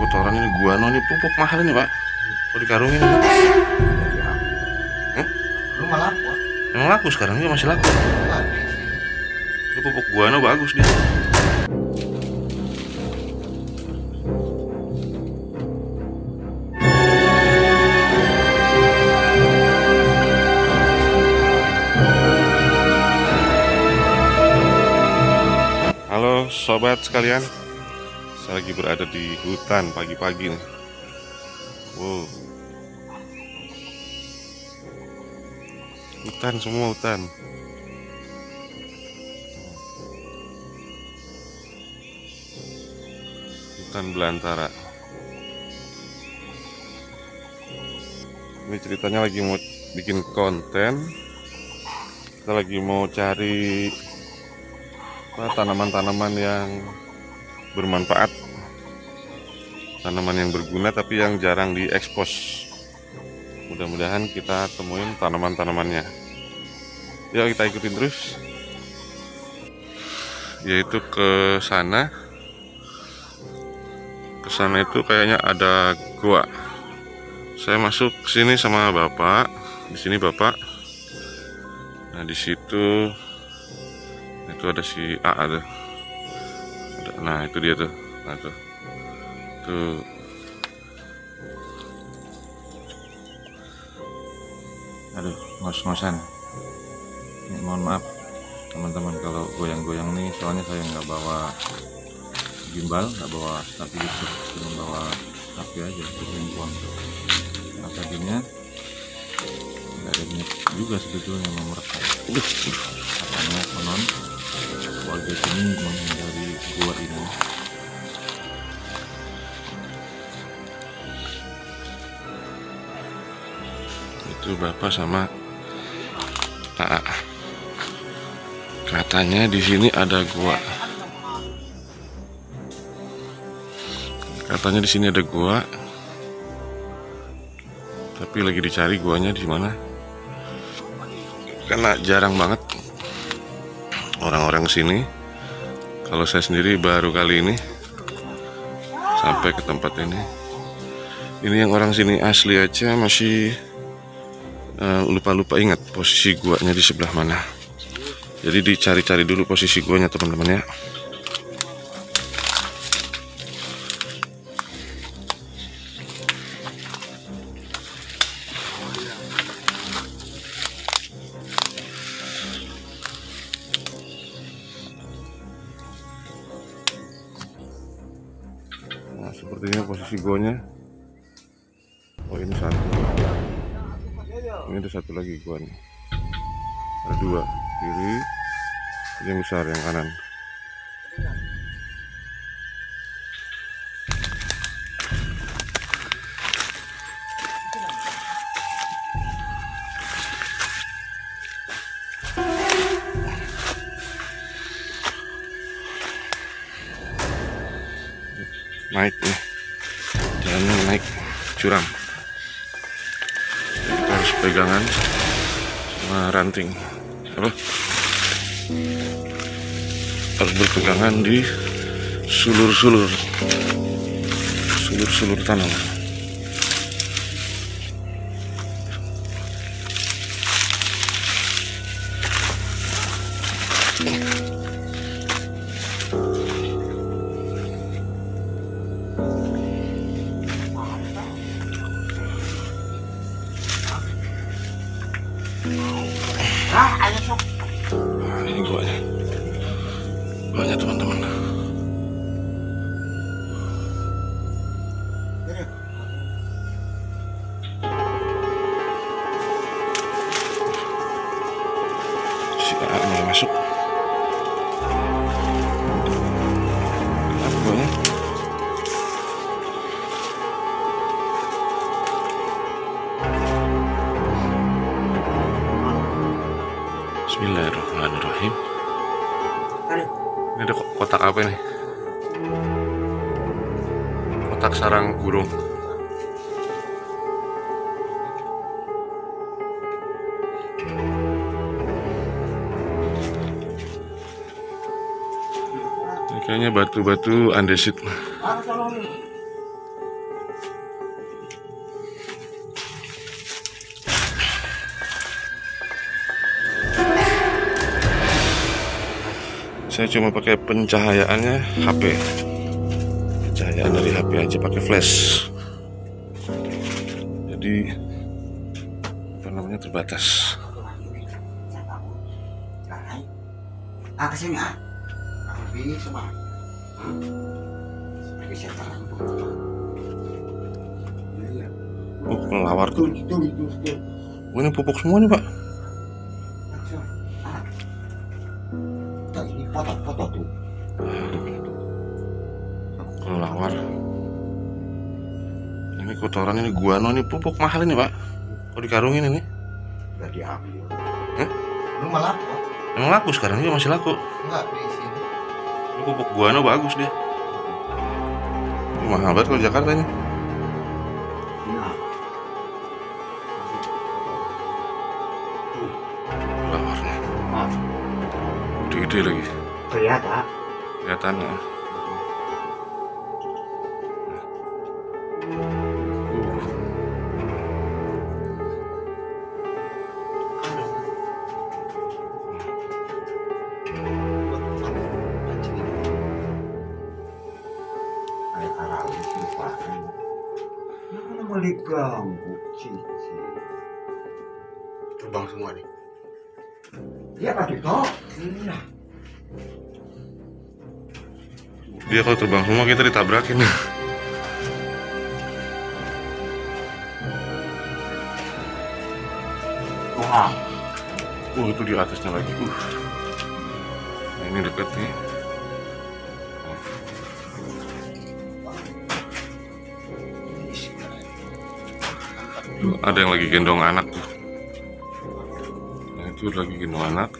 kotoran ini guano ini pupuk mahal ini pak kok dikarungin ini Ya. Hmm? Lu malah apa? emang laku sekarang ini masih laku ini pupuk guano bagus dia Halo sobat sekalian Saya lagi berada di hutan pagi-pagi nih. Wow. Hutan semua hutan. Hutan belantara. Ini ceritanya lagi mau bikin konten. Kita lagi mau cari tanaman-tanaman yang bermanfaat tanaman yang berguna tapi yang jarang diekspos. Mudah-mudahan kita temuin tanaman-tanamannya. Yuk kita ikutin terus. Yaitu ke sana. Ke sana itu kayaknya ada gua. Saya masuk sini sama bapak. Di sini bapak. Nah di situ itu ada si A ada nah itu dia tuh. Nah tuh tuh aduh ngos-ngosan. Ini mohon maaf teman-teman kalau goyang-goyang nih. Soalnya saya nggak bawa gimbal nggak bawa stabilizer cuma bawa HP aja handphone. Nah tadinya nggak ada niat juga sebetulnya mau merekam. Katanya konon warga sini menghindari gua ini itu bapak sama AA katanya di sini ada gua. Katanya di sini ada gua. Tapi lagi dicari guanya di mana? Karena jarang banget orang-orang sini. Kalau saya sendiri baru kali ini sampai ke tempat ini. Ini yang orang sini asli aja masih eh, lupa-lupa ingat posisi guanya di sebelah mana jadi dicari-cari dulu posisi guanya teman-teman ya Nah, sepertinya posisi gonya. Satu lagi gua nih. Ada dua, kiri. Yang besar yang kanan. Naik nih. Jalannya naik curam. Pegangan sama ranting. Apa? Harus berpegangan di sulur-sulur. Sulur-sulur tanaman. Bismillahirrahmanirrahim. Ini ada kotak apa ini? Kotak sarang burung. Ini kayaknya batu-batu andesit. Saya cuma pakai pencahayaannya HP. Pencahayaan dari HP aja pakai flash. Jadi apa namanya terbatas. Ah, ke sini ah. Semua. Sebagai tuh. Oh, ini pupuk semua nih, Pak. Ini kotoran ini guano ini pupuk mahal ini, Pak. Kok dikarungin ini? Udah diambil. Hah? Lu malah apa? Emang laku sekarang juga masih laku. Enggak, di sini. Ini pupuk guano bagus dia. Ini mahal banget kalau Jakarta ini. Nah. Lawarnya. Ah, Gede-gede lagi. kelihatan. Kelihatannya. Kayak sih, Pak. Ya kan boleh ganggu, sih. Terbang semua nih. Iya, Pak Dito. Iya. Dia kalau terbang semua kita ditabrakin. Wah, Uh, itu di atasnya lagi. Uh. Nah, ini dekat nih. Ada yang lagi gendong anak tuh. Nah, itu lagi gendong anak.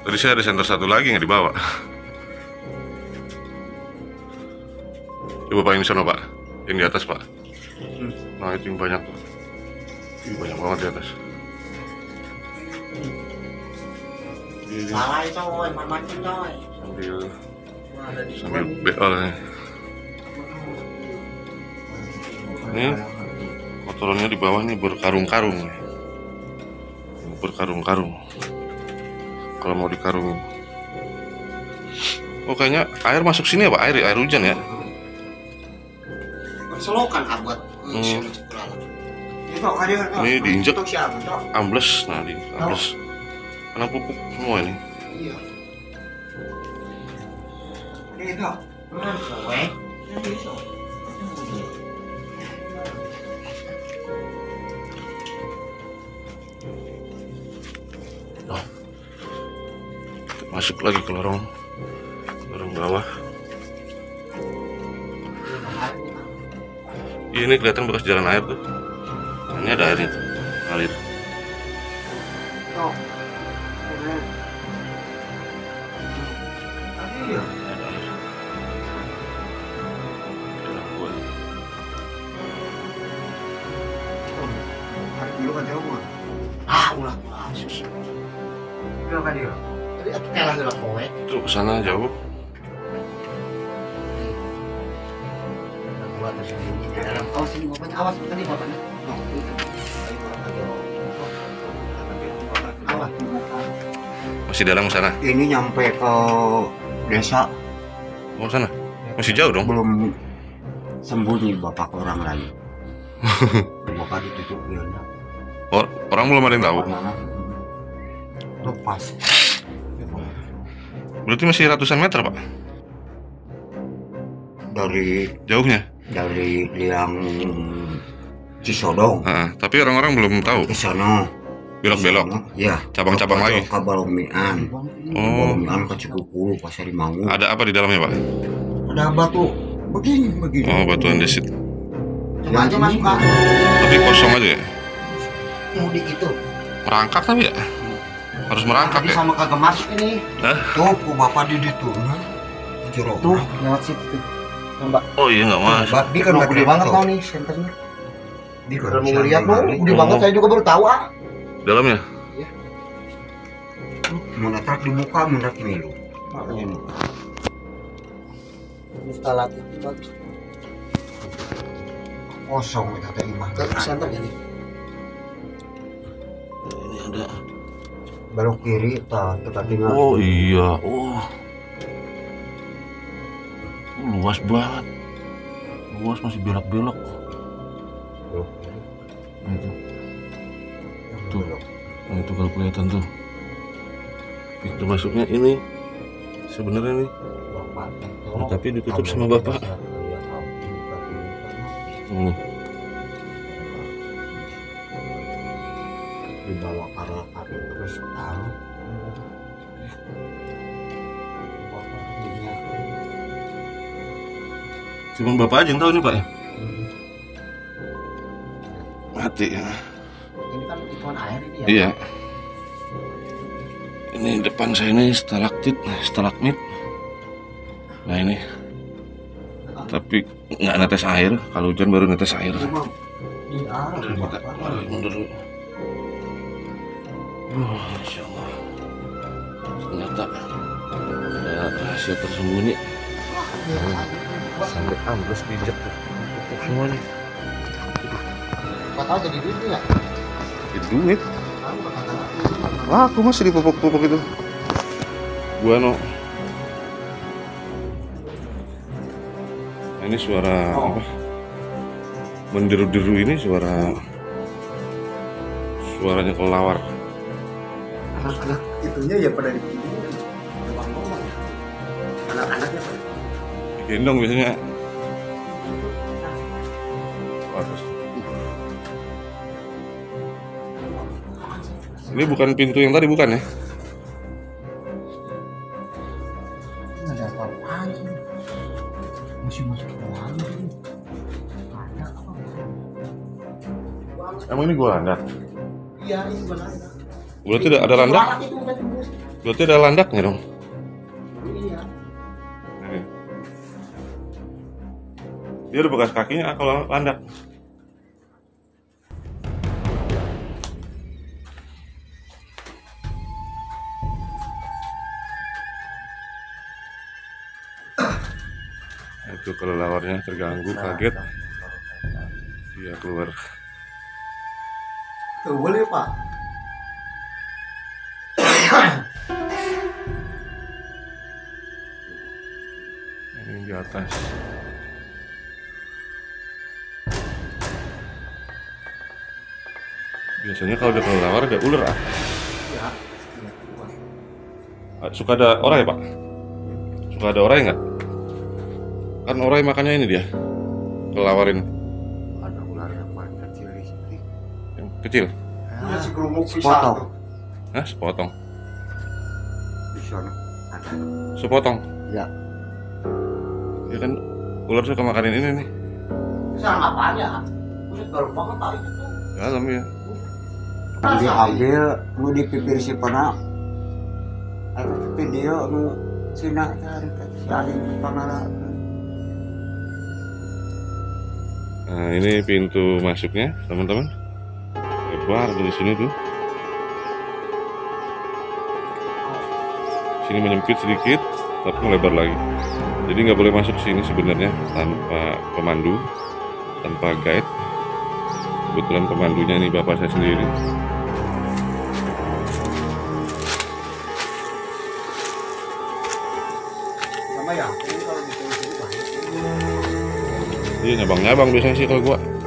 Tadi saya ada center satu lagi nggak dibawa. Coba pak ini sana pak, yang di atas pak. Nah itu yang banyak tuh. Ih, banyak banget di atas. Ini salah itu, coy. sambil Ada di sambil beol nih. Ini kotorannya di bawah nih berkarung-karung. Berkarung-karung. Kalau mau dikarungin. Oh kayaknya air masuk sini ya pak? Air air hujan ya? Selokan ah buat Hmm. Kan dia. Ini diinjek. Ambles, nah di ambles. Karena pupuk semua ini. Iya. Ini itu. Masuk lagi ke lorong lorong bawah. Ini kelihatan bekas jalan air tuh. Ini ada. Iya. Air. Jauh mah. Ah, ulah. Ah, sus. Dulu kan dia. Kalah dulu kowe. Itu ke sana jauh. Di dalam bapaknya awas bapaknya. Awas. Masih dalam sana. Ini nyampe ke desa Oh sana. Masih jauh dong. belum sembunyi bapak orang lain. bapak ditutup. Oh, orang belum ada yang tahu. Lepas. Berarti masih ratusan meter pak. Dari Jauhnya. dari liang Cisodong Ah, tapi orang-orang belum tahu. ke sana. Belok-belok. Ya. Cabang-cabang lagi. Ke Balongian. Oh. Balongian ke Cikupulu, Pasar Mangu. Ada apa di dalamnya pak? Ada batu begini begini. Oh, batu andesit. Coba aja masuk Tapi kosong aja ya. mudik itu. Merangkak tapi ya. Harus merangkak Tadi ya. sama kagak masuk ini. Hah? Tuh, ku bapak di situ. Jero. Tuh, lewat situ tuh. Mbak, Oh iya nggak masuk. Mbak, dia kan Mau gede gede banget tuh. tau nih senternya. Di Kalau mau lihat lu, gede banget saya juga baru tahu ah. Dalamnya. Menatap di muka, menatap milu. Makanya ini. Ini stalat itu bagus. Kosong kita terima. Ke center jadi. ini ada Belok kiri, tak kita tinggal. oh iya. Oh. Luas banget. Luas masih belok-belok Belok nah, itu Tuh. Nah, itu kalau kelihatan tuh. Pintu masuknya ini. Sebenarnya nih Bapak. Nah, tapi ditutup sama bapak. ini dibawa karena kaki terus tahu. Cuma bapak aja yang tahu nih pak ya? Mati ya. Ini kan ikon air ini ya iya. Ini depan saya ini stalaktit stalagmit. Nah ini. Tapi nggak netes air kalau hujan baru netes air. Di arah mundur dulu. Masya Allah. Ternyata ada rahasia tersembunyi. Sampai ambles pijak tuh. Tutup semuanya. Kau tahu jadi duit nggak? Itu duit. Wah, aku masih di pupuk-pupuk itu. Gua no. Nah, ini suara Oh. apa? Menderu-deru ini suara suaranya kelawar. Anak-anak itunya ya pada di. Anak-anaknya pada Gendong biasanya. Ini bukan pintu yang tadi bukan ya? ada apa-apanya. Masih masuk ke dalam ini. Ada apa? Emang ini gua landak. Iya, ini benar. Berarti ada, ada landak? Berarti ada landaknya dong. Iya. Dia ada bekas kakinya kalau landak. Itu kalau lawarnya terganggu, kaget, dia keluar. Tuh boleh pak. Atas. Biasanya kalau udah kelelawar ada ular ah. Iya. Ah, Suka ada orai pak? Suka ada orai nggak? Kan orai makannya ini dia. Kelawarin Ada ular yang paling kecil di sini. yang kecil. Masih kerumuk Sepotong. Hah, sepotong. Di sana ada. Sepotong. Ya. Ya kan ular suka makanin ini nih. Serang apanya? Buset baru banget itu. Dalam ya. diambil nu dipipir si pernah ada video nu Cina cari si aling panara Nah, ini pintu masuknya, teman-teman. Lebar dari sini tuh. Sini menyempit sedikit, tapi melebar lagi. Jadi nggak boleh masuk sini sebenarnya tanpa pemandu, tanpa guide. Kebetulan pemandunya nih bapak saya sendiri. sama ya ini kalau di sini banyak Iya nyabang-nyabang biasanya sih kalau gua.